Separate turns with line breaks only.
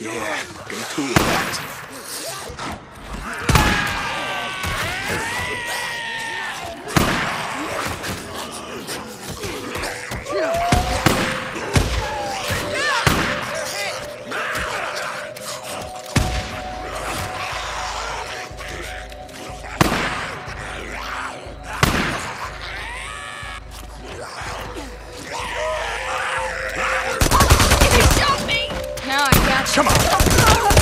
Yeah, go.
Come on.